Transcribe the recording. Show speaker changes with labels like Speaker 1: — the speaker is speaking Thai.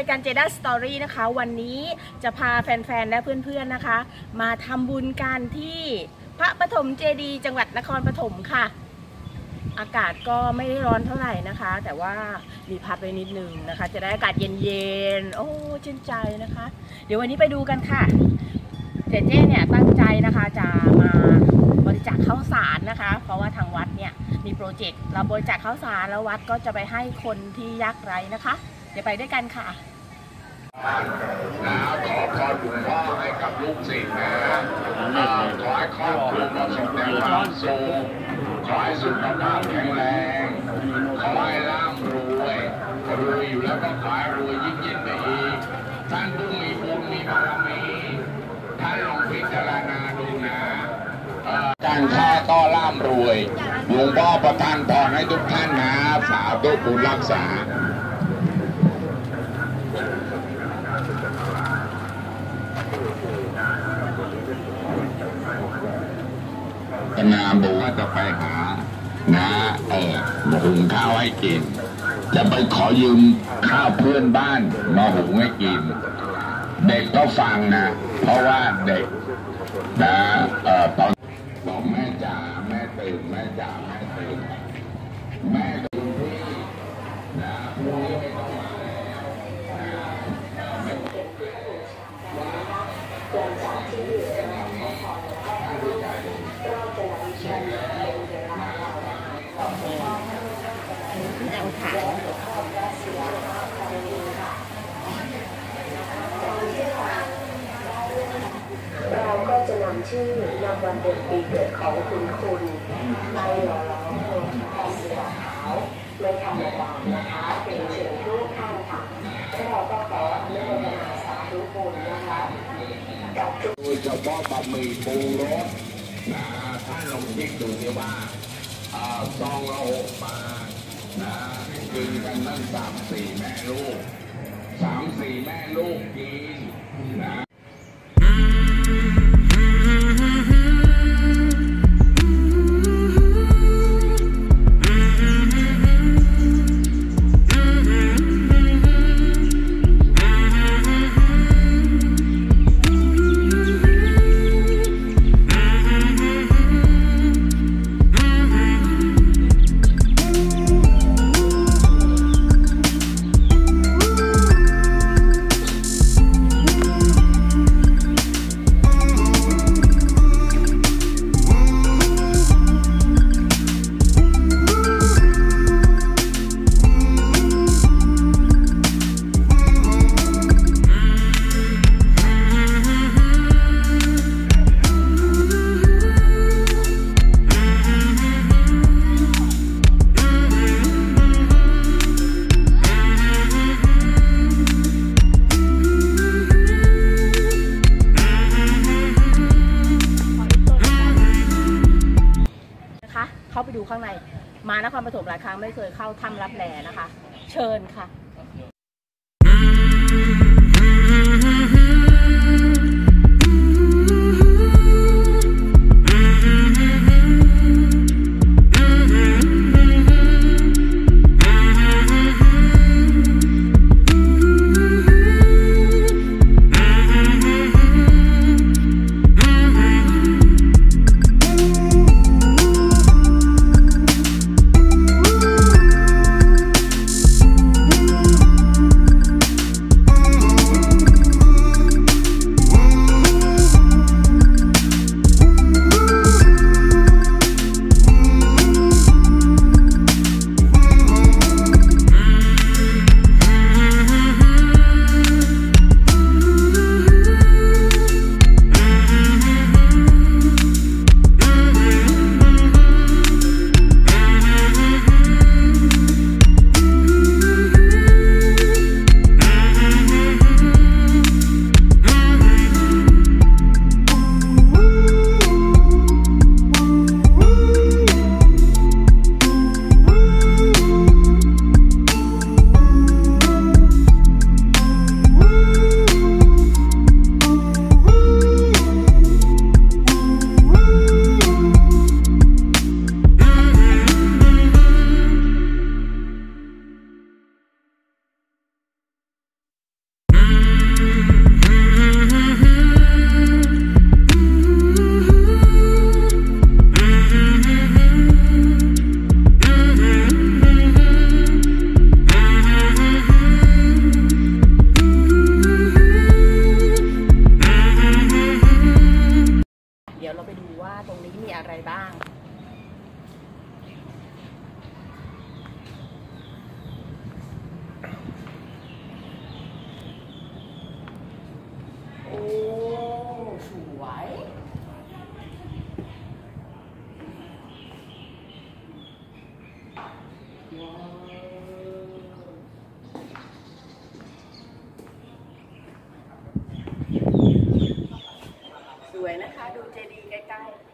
Speaker 1: รายการเจด้าสตอรี่นะคะ วันนี้จะพาแฟนๆ และเพื่อนๆนะคะ มาทำบุญกันที่พระปฐมเจดีจังหวัดนครปฐมค่ะ อากาศก็ไม่ได้ร้อนเท่าไหร่นะคะ แต่ว่ามีพัดไว้นิดนึงนะคะ จะได้อากาศเย็นๆ โอ้ชื่นใจนะคะ เดี๋ยววันนี้ไปดูกันค่ะ เจเจเนี่ยตั้งใจนะคะจะมาบริจาคข้าวสารนะคะ เพราะว่าทางวัดเนี่ยมีโปรเจกต์เราบริจาคข้าวสารแล้ววัดก็จะไปให้คนที่ยากไร้นะคะ เดี๋ยวไปด้วยกันค่ะ
Speaker 2: นะขอพรหลวงพ่อให้กับลูกศิษย์นะเอ่อขอให้ครอบครัวประสบแต่ความสุขขอให้สุขภาพแข็งแรงขอให้ร่ำรวยรวยอยู่แล้วก็ขอให้รวยยิ่งยิ่งไปอีกท่านผู้มีบุญมีบารมีท่านลองพิจารณาดูนะการค้าก็ร่ำรวยหลวงพ่อประทานพรให้ทุกท่านนะสาธุบุญรักษา นาบอกว่าจะไปหา นะเออมาหุงข้าวให้กิน จะไปขอยืมข้าวเพื่อนบ้านมาหุงให้กิน เด็กก็ฟังนะ เพราะว่าเด็ก นะเออตอนบอกแม่จ๋าแม่ตื่นแม่จ๋าแม่
Speaker 1: เอาค่ะ
Speaker 3: เราก็จะนำชื่อนำวันเดือนปีเกิดของคุณคุณไปหล่อหลอมลงแทนเสือขาวไม่ธรรมดานะคะ
Speaker 2: พาะบะหมี่ปูรสนะท่านลองคิดดูสิว่าเอ่อซองละหกบาทนะกินกันตั้งสามสี่แม่ลูกสามสี่แม่ลูกกินนะ
Speaker 1: ข้างใน มานครปฐมหลายครั้งไม่เคยเข้าถ้ำรับแลนะคะ เชิญค่ะ วยนะคะ ดูเจดีย์ใกล้ๆ